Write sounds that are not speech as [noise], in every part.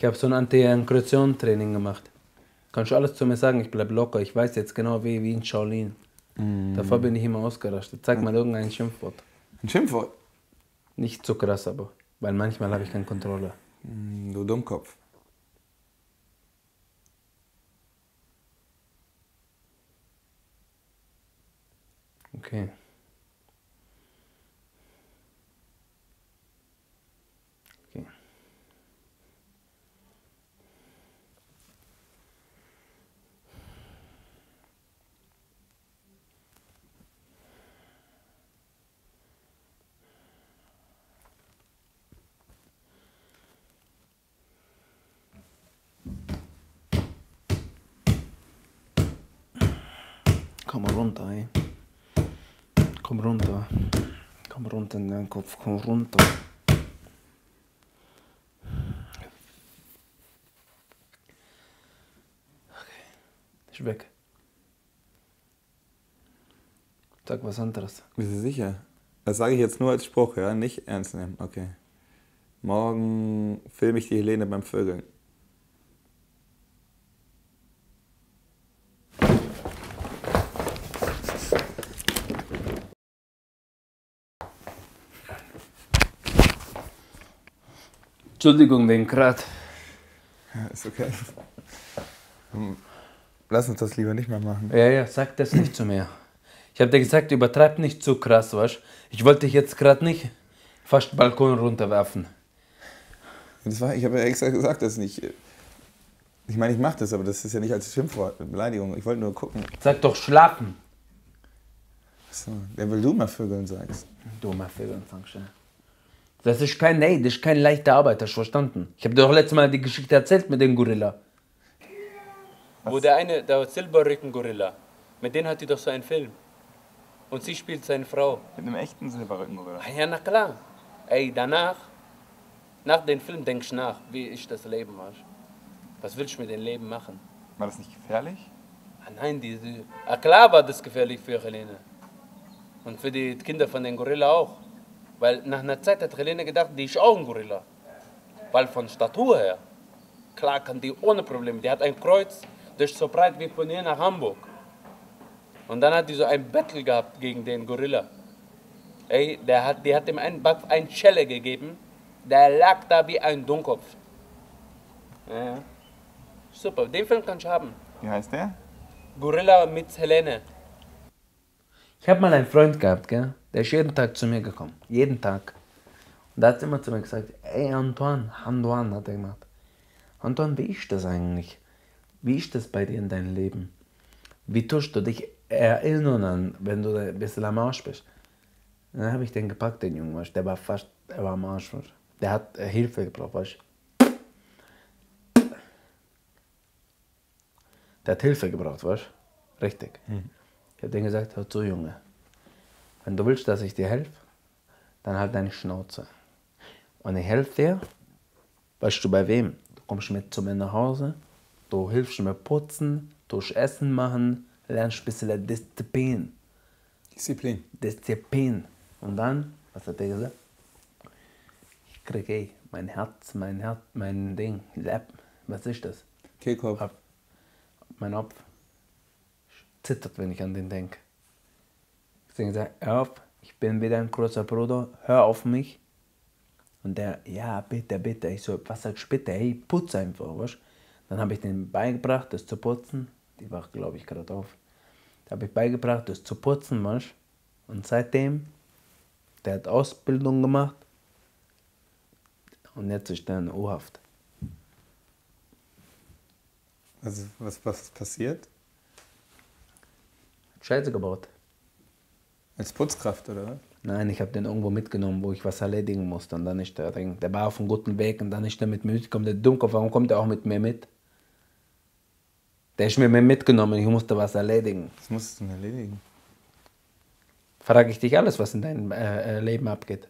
Ich habe so ein Anti-Aggression-Training gemacht. Kannst du alles zu mir sagen, ich bleib locker. Ich weiß jetzt genau wie, wie in Shaolin. Davor bin ich immer ausgerastet. Zeig mal irgendein Schimpfwort. Ein Schimpfwort. Nicht zu krass, aber. Weil manchmal habe ich keine Kontrolle. Hm, Du Dummkopf. Okay. Komm runter, ey. Komm runter. Komm runter in deinen Kopf, komm runter. Okay. Ist weg. Sag was anderes. Bist du sicher? Das sage ich jetzt nur als Spruch, ja? Nicht ernst nehmen. Okay. Morgen filme ich die Helene beim Vögeln. Entschuldigung wegen grad. Ja, ist okay. Hm, Lass uns das lieber nicht mehr machen. Ja, ja, sag das nicht zu mir. Ich habe dir gesagt, übertreib nicht zu krass, weißt Ich wollte dich jetzt gerade nicht fast Balkon runterwerfen. Das war, ich habe ja extra gesagt, dass nicht. Ich meine, ich mache das, aber das ist ja nicht als Schimpfwort, Beleidigung. Ich wollte nur gucken. Sag doch schlafen. So, wer will du mal Vögeln sagst? Dummer Vögelfangstein. Das ist kein, nee, das ist keine leichte Arbeit, hast du verstanden? Ich habe dir doch letztes Mal die Geschichte erzählt mit dem Gorilla. Wo der eine, der Silberrücken-Gorilla, mit dem hat die doch so einen Film. Und sie spielt seine Frau. Mit einem echten Silberrückengorilla. Ah Ja, na klar. Ey, danach, nach dem Film denkst du nach, wie ist das Leben, du? Was willst du mit dem Leben machen? War das nicht gefährlich? Ah nein, diese. Ah klar war das gefährlich für Helene. Und für die Kinder von den Gorilla auch. Weil nach einer Zeit hat Helene gedacht, die ist auch ein Gorilla. Weil von Statur her, klar kann die ohne Probleme. Die hat ein Kreuz, das ist so breit wie von hier nach Hamburg. Und dann hat die so ein Battle gehabt gegen den Gorilla. Ey, der hat, die hat ihm einen Back, ein Schelle gegeben, der lag da wie ein Dummkopf. Ja, ja. Super, den Film kannst du haben. Wie heißt der? Gorilla mit Helene. Ich habe mal einen Freund gehabt, gell? Der ist jeden Tag zu mir gekommen. Jeden Tag. Und der hat immer zu mir gesagt, ey Antoine, Antoine hat er gemacht. Antoine, wie ist das eigentlich? Wie ist das bei dir in deinem Leben? Wie tust du dich erinnern an, wenn du ein bisschen am Arsch bist? Und dann habe ich den gepackt, den Jungen, weißt? der war fast, er war am Arsch. Weißt? du. Der hat äh, Hilfe gebraucht, weißt? du. Der hat Hilfe gebraucht, weißt du? Richtig. Ich habe denen gesagt, hör zu, Junge. Wenn du willst, dass ich dir helfe, dann halt deine Schnauze. Und ich helfe dir, weißt du bei wem? Du kommst mit zu mir nach Hause, du hilfst mir putzen, du Essen machen, lernst ein bisschen Disziplin. Disziplin. Disziplin. Und dann, was hat er gesagt? Ich kriege eh mein Herz, mein Herz, mein Ding, Lab. Was ist das? Kehlkopf. Mein Kopf zittert, wenn ich an den denke. Deswegen sage ich, hör auf, ich bin wieder ein großer Bruder, hör auf mich. Und der, ja, bitte, bitte. Ich so, was sagst du bitte? Hey, putz einfach, was? Dann habe ich denen beigebracht, das zu putzen. Die war, glaube ich, gerade auf. Da habe ich beigebracht, das zu putzen, was? Und seitdem, der hat Ausbildung gemacht. Und jetzt ist er in U-Haft. Also, was, was ist passiert? Scheiße gebaut. Als Putzkraft, oder was? Nein, ich habe den irgendwo mitgenommen, wo ich was erledigen musste. Und dann ist der Ring. Der war auf einem guten Weg und dann ist der mit mir mitgekommen. Der Dummkopf, warum kommt der auch mit mir mit? Der ist mir mitgenommen, ich musste was erledigen. Das musst du denn erledigen. Frage ich dich alles, was in deinem äh, äh, Leben abgeht.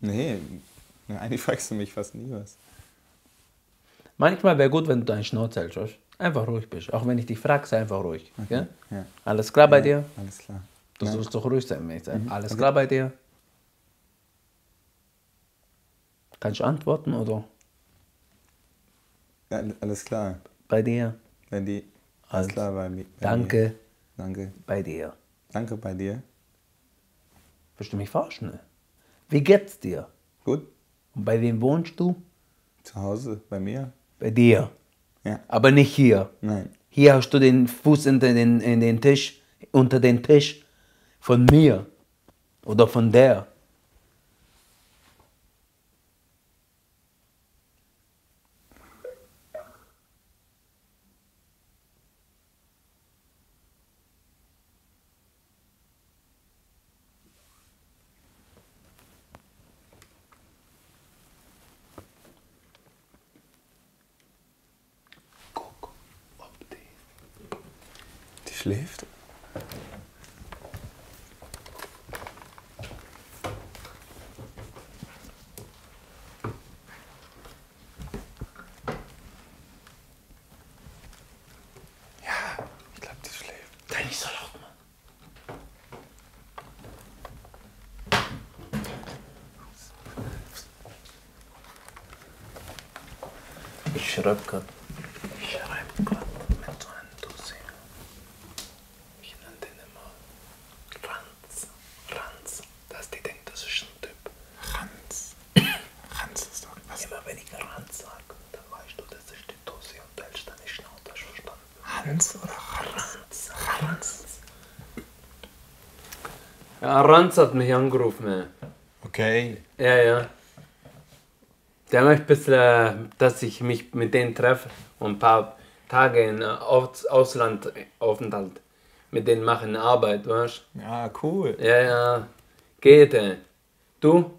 Nee, [laughs] eigentlich fragst du mich fast nie was. Manchmal wäre gut, wenn du deinen Schnauze hältst. Einfach ruhig bist. Auch wenn ich dich frage, sei einfach ruhig. gell? Ja. Alles klar bei Ja, dir? Alles klar. Du sollst doch ruhig sein, wenn ich sage. Alles Okay. klar bei dir? Kannst du antworten oder? Ja, alles klar. Bei dir. Bei dir. Alles Alles. klar bei mir. Danke. Dir. Danke. Bei dir. Danke bei dir. Willst du mich verarschen? ne? Wie geht's dir? Gut. Und bei wem wohnst du? Zu Hause bei mir? Bei dir. Ja. Aber nicht hier. Nein. Hier hast du den Fuß unter den, in den Tisch, unter den Tisch von mir oder von der. Schläft. Ja, ich glaube, die schläft. Sei nicht so laut, Mann. Ich schreibe gerade. Ich schreibe gerade mit so einem Dussi. Ich nenne den immer Ranz. Ranz. Dass die denkt, das ist ein Typ. Ranz. Ranz ist doch was. Immer wenn ich Ranz sage, dann weißt du, das ist die Dussi und hältst deine Schnauze. Hast du verstanden? Hans oder Ranz? Ranz. Ranz. Ja, Ranz hat mich angerufen. ey. Okay. Ja, ja. Der möchte ein bisschen, äh, dass ich mich mit denen treffe und ein paar Tage in äh, Aus Ausland Aufenthalt mit denen machen Arbeit, weißt Ja, cool. du? Ja, ja. Geht, ey. Du?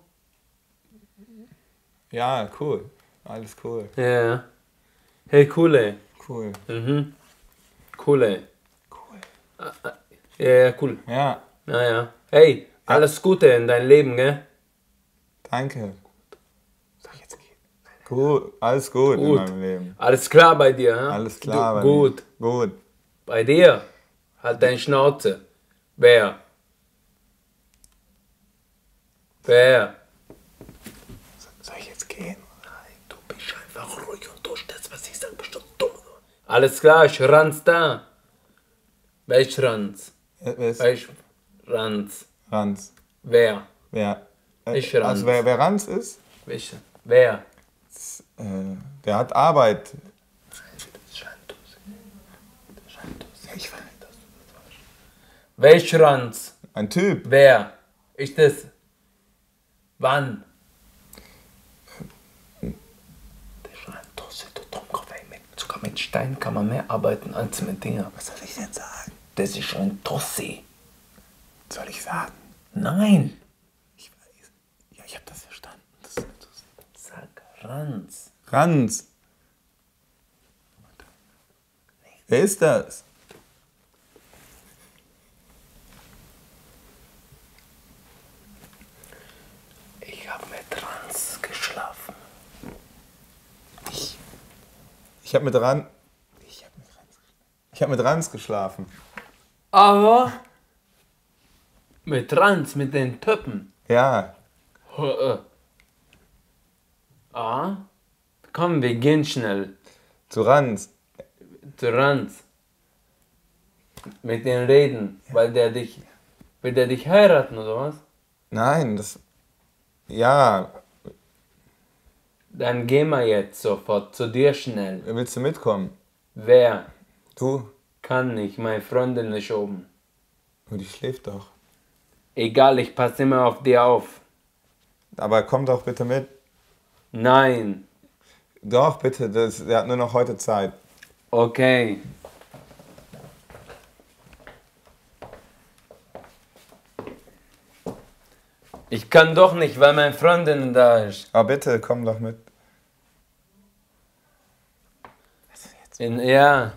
Ja, cool. Alles cool. Ja, ja. Hey, cool, ey. Cool. Mhm. Cool, ey. Cool. Ja, ja, cool. Ja, Ja, ja. Hey, alles Gute in dein Leben, gell? danke. Gut, alles gut, Gut. in meinem Leben. Alles klar bei dir, ja? Alles klar. Du, bei gut. Mir. Gut. Bei dir? Halt deine Schnauze. Wer? Wer? Soll ich jetzt gehen? Nein, du bist einfach ruhig und tust das, was ich sag, bist du dumm. Alles klar, ich ranz da. Welch Ranz? Welch Ranz? Ranz? Wer? Wer? Äh, Ich Ranz. Also wer, wer Ranz ist, Welch? Wer? Äh, der hat Arbeit. Ich weiß. Welch Ranz? Ein Typ. Wer? Ist das? Wann? Sogar mit Stein kann man mehr arbeiten als mit Dinger. Was soll ich denn sagen? Das ist ein Tossi. Soll ich sagen? Nein! Ich weiß. Ja, ich habe das verstanden. Das ist Sag Ranz. Ranz. Wer ist das? Ich habe mit Ranz geschlafen. Ich. Ich habe mit Ranz. Ich habe mit Ranz. Ich habe mit Ranz geschlafen. Aber mit Ranz, mit den Töppen. Ja. Äh. Ah? Komm, wir gehen schnell. Zu Ranz. zu Ranz mit den Reden, weil der dich, will der dich heiraten oder was? Nein, das. Ja. Dann gehen wir jetzt sofort zu dir schnell. Willst du mitkommen? Wer Du? kann nicht, meine Freundin ist oben. Oh, die schläft doch. Egal, ich passe immer auf dir auf. Aber komm doch bitte mit. Nein, Doch, bitte. Das, der hat nur noch heute Zeit. okay. Ich kann doch nicht, weil meine Freundin da ist. Aber bitte, komm doch mit. In, ja,